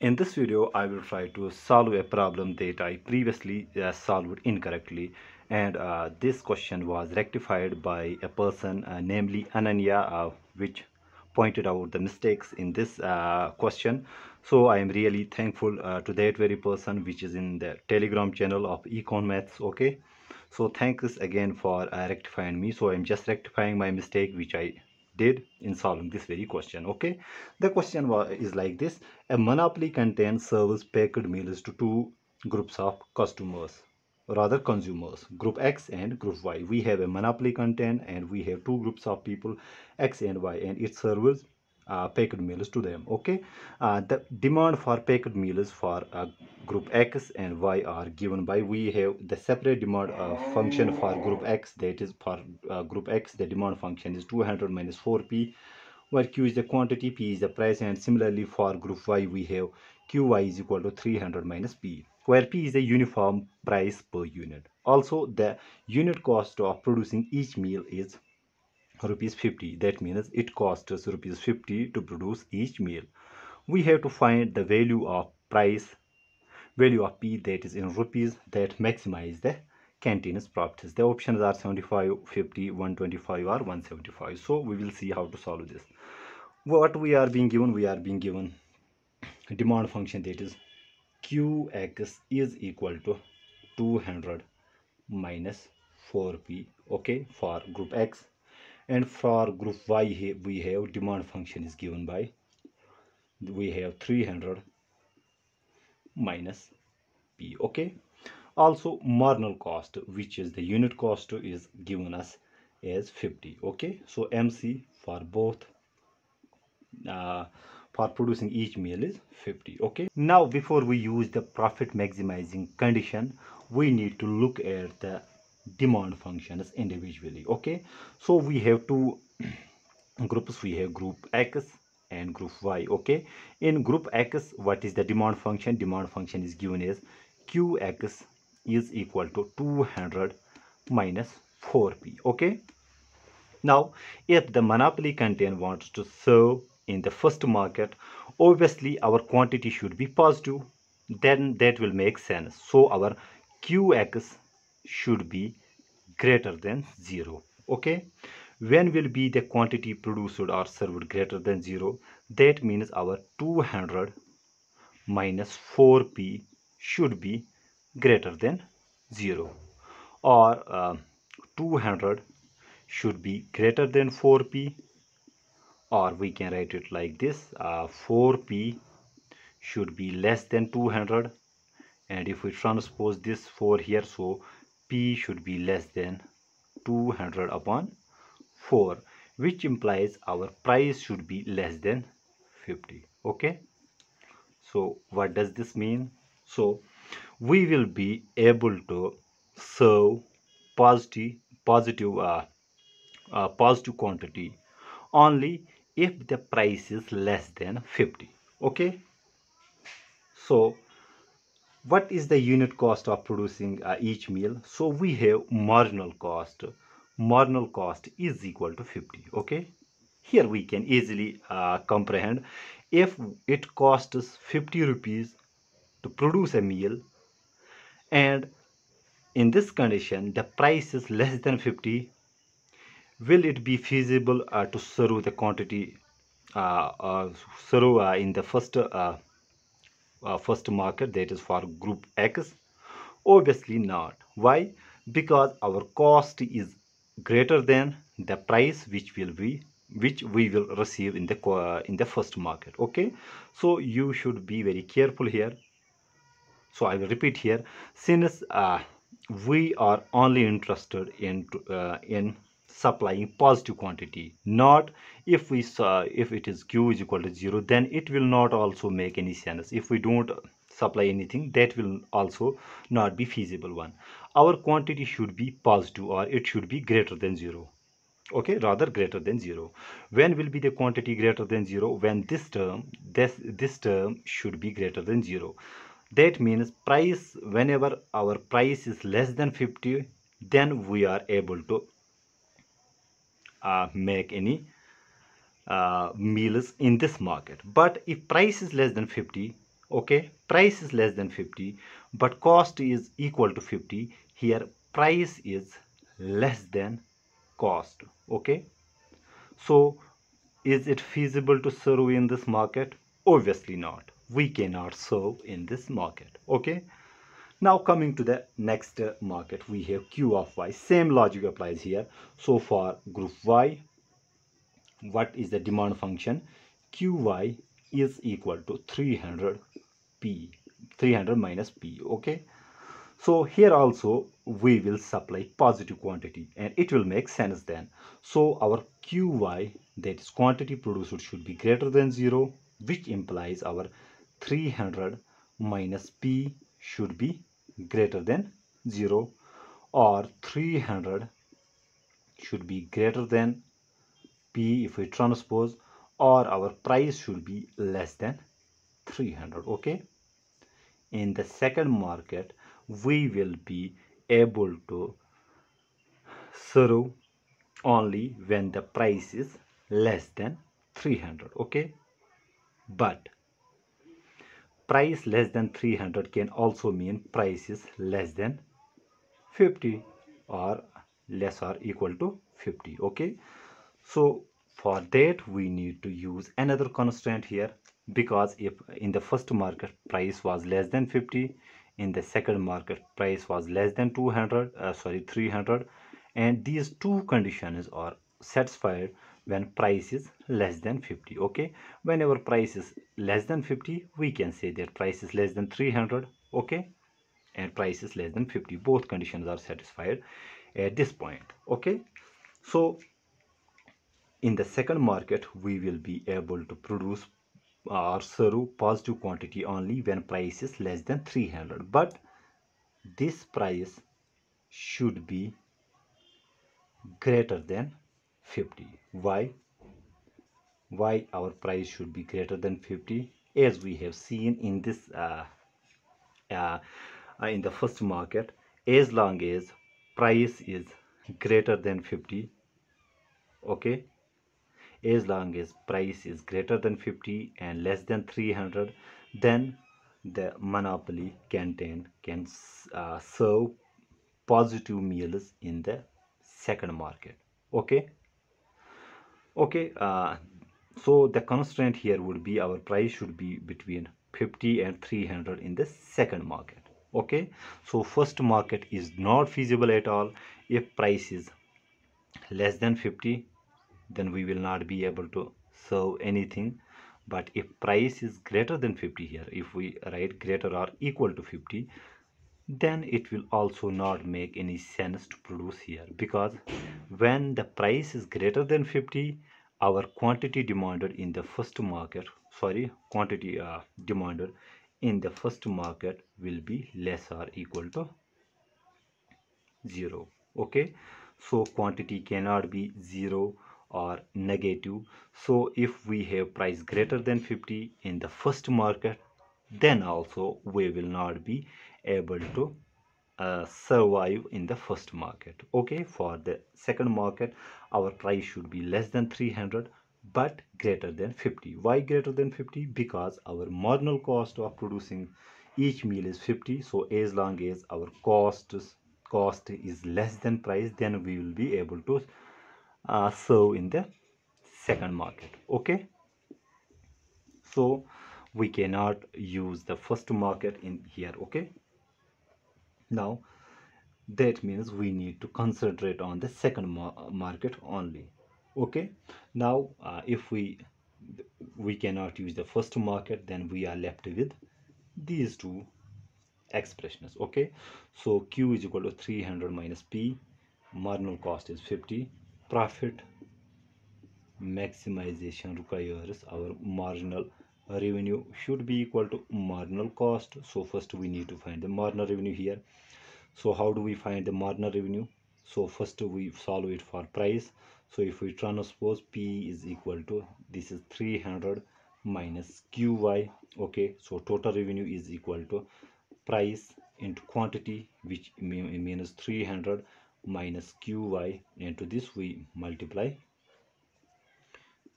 In this video, I will try to solve a problem that I previously uh, solved incorrectly and uh, this question was rectified by a person uh, namely Ananya uh, which pointed out the mistakes in this uh, question. So I am really thankful uh, to that very person which is in the telegram channel of Econ Maths okay. So thanks again for rectifying me. So I am just rectifying my mistake which I did in solving this very question okay? The question was, is like this. A monopoly contains serves packed meals to two groups of customers rather consumers group x and group y. We have a monopoly canteen and we have two groups of people x and y and it serves uh, packed meals to them okay? Uh, the demand for packed meals for uh, group x and y are given by we have the separate demand uh, function for group x that is for uh, group x the demand function is 200 minus 4p where q is the quantity p is the price and similarly for group y we have qy is equal to 300 minus p where p is the uniform price per unit. Also the unit cost of producing each meal is rupees 50 that means it costs us rupees 50 to produce each meal. We have to find the value of price value of p that is in rupees that maximize the canteens profits the options are 75 50 125 or 175 so we will see how to solve this. What we are being given? We are being given demand function that is qx is equal to 200 minus 4p okay for group x and for group y we have demand function is given by we have 300 minus p okay? Also marginal cost which is the unit cost is given us as 50 okay? So mc for both uh, for producing each meal is 50 okay? Now before we use the profit maximizing condition we need to look at the demand functions individually okay? So we have two groups. We have group x and group y okay? In group x what is the demand function? Demand function is given as qx is equal to 200 minus 4p okay? Now if the monopoly canteen wants to serve in the first market obviously our quantity should be positive. Then that will make sense. So our qx should be greater than 0 okay? When will be the quantity produced or served greater than 0 that means our 200 minus 4p should be greater than 0 or uh, 200 should be greater than 4p or we can write it like this uh, 4p should be less than 200 and if we transpose this 4 here so p should be less than 200 upon 4 which implies our price should be less than 50 okay? So what does this mean? So we will be able to serve positive positive uh, uh, positive quantity only if the price is less than 50 okay? So what is the unit cost of producing uh, each meal? So we have marginal cost. Marginal cost is equal to 50 okay? Here we can easily uh, comprehend. If it costs 50 rupees to produce a meal and in this condition the price is less than 50 will it be feasible uh, to serve the quantity uh, uh, serve uh, in the first uh, first market that is for group X? Obviously not. Why? Because our cost is greater than the price which will be which we will receive in the uh, in the first market okay so you should be very careful here so i will repeat here since uh, we are only interested in uh, in supplying positive quantity not if we saw if it is q is equal to 0 then it will not also make any sense. If we don't supply anything that will also not be feasible one. Our quantity should be positive or it should be greater than 0 okay rather greater than 0 when will be the quantity greater than 0 when this term this this term should be greater than 0 that means price whenever our price is less than 50 then we are able to uh, make any uh, meals in this market. But if price is less than 50 okay price is less than 50 but cost is equal to 50 here price is less than cost okay? So is it feasible to serve in this market? Obviously not. We cannot serve in this market okay now coming to the next market we have q of y. Same logic applies here. So for group y what is the demand function? Qy is equal to 300 p 300 minus p okay? So here also we will supply positive quantity and it will make sense then. So our qy that is quantity produced should be greater than 0 which implies our 300 minus p should be greater than 0 or 300 should be greater than p if we transpose or our price should be less than 300 okay? In the second market we will be able to serve only when the price is less than 300 okay? But price less than 300 can also mean price is less than 50 or less or equal to 50 okay? So for that we need to use another constraint here because if in the first market price was less than 50 in the second market price was less than 200 uh, sorry 300 and these two conditions are satisfied when price is less than 50 okay? Whenever price is less than 50 we can say that price is less than 300 okay? And price is less than 50 both conditions are satisfied at this point okay? So in the second market we will be able to produce or serve positive quantity only when price is less than 300 but this price should be greater than 50 why? Why our price should be greater than 50 as we have seen in this uh, uh, uh, in the first market as long as price is greater than 50 okay? As long as price is greater than 50 and less than 300 then the monopoly canteen can uh, serve positive meals in the second market okay okay uh, so the constraint here would be our price should be between 50 and 300 in the second market. Okay so first market is not feasible at all. If price is less than 50 then we will not be able to serve anything. But if price is greater than 50 here if we write greater or equal to 50 then it will also not make any sense to produce here because when the price is greater than 50 our quantity demanded in the first market sorry quantity uh, demanded in the first market will be less or equal to 0 okay? So quantity cannot be 0 or negative. So if we have price greater than 50 in the first market then also we will not be able to uh, survive in the first market. Okay for the second market our price should be less than 300 but greater than 50 why greater than 50 because our marginal cost of producing each meal is 50 so as long as our cost cost is less than price then we will be able to uh, serve in the second market. Okay? So we cannot use the first market in here okay? Now that means we need to concentrate on the second market only okay? Now uh, if we we cannot use the first market then we are left with these two expressions okay? So q is equal to 300 minus p marginal cost is 50 profit maximization requires our marginal revenue should be equal to marginal cost. So first we need to find the marginal revenue here. So how do we find the marginal revenue? So first we solve it for price. So if we transpose p is equal to this is 300 minus qy okay? So total revenue is equal to price into quantity which means 300 minus qy into this we multiply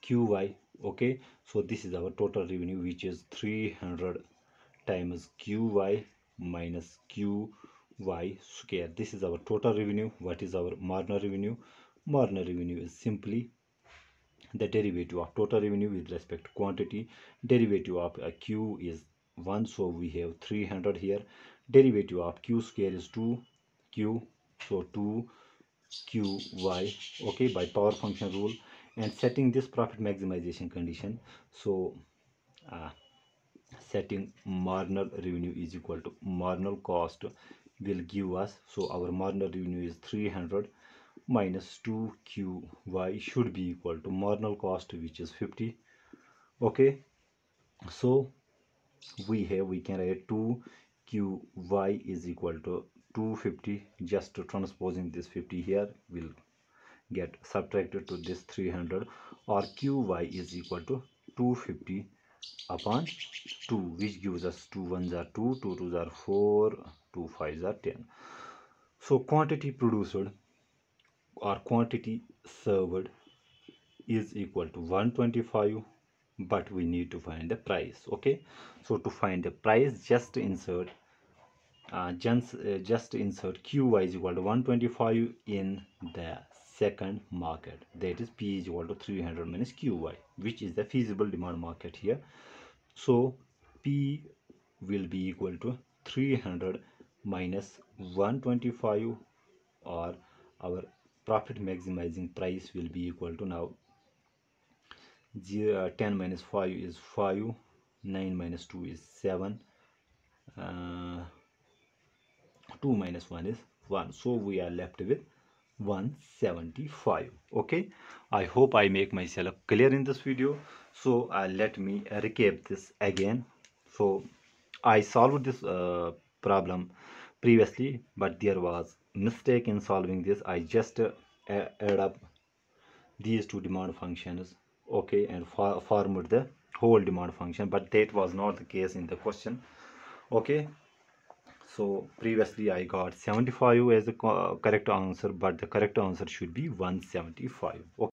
qy okay? So this is our total revenue which is 300 times qy minus qy square. This is our total revenue. What is our marginal revenue? Marginal revenue is simply the derivative of total revenue with respect to quantity. Derivative of a q is 1 so we have 300 here. Derivative of q square is 2 q so 2 qy okay by power function rule and setting this profit maximization condition. So uh, setting marginal revenue is equal to marginal cost will give us so our marginal revenue is 300 minus 2qy should be equal to marginal cost which is 50 okay? So we have we can write 2qy is equal to 250 just transposing this 50 here will get subtracted to this 300 or qy is equal to 250 upon 2 which gives us 2 ones are 2 2 twos are 4 2 fives are 10 so quantity produced or quantity served is equal to 125 but we need to find the price okay? So to find the price just insert uh, just, uh, just insert qy is equal to 125 in the second market. That is p is equal to 300 minus qy which is the feasible demand market here. So p will be equal to 300 minus 125 or our profit maximizing price will be equal to now 0, uh, 10 minus 5 is 5 9 minus 2 is 7 uh, 2 minus 1 is 1 so we are left with 175 okay? I hope i make myself clear in this video. So uh, let me recap this again. So i solved this uh, problem previously but there was mistake in solving this. I just uh, add up these two demand functions okay and for formed the whole demand function but that was not the case in the question okay so previously i got 75 as the correct answer but the correct answer should be 175 okay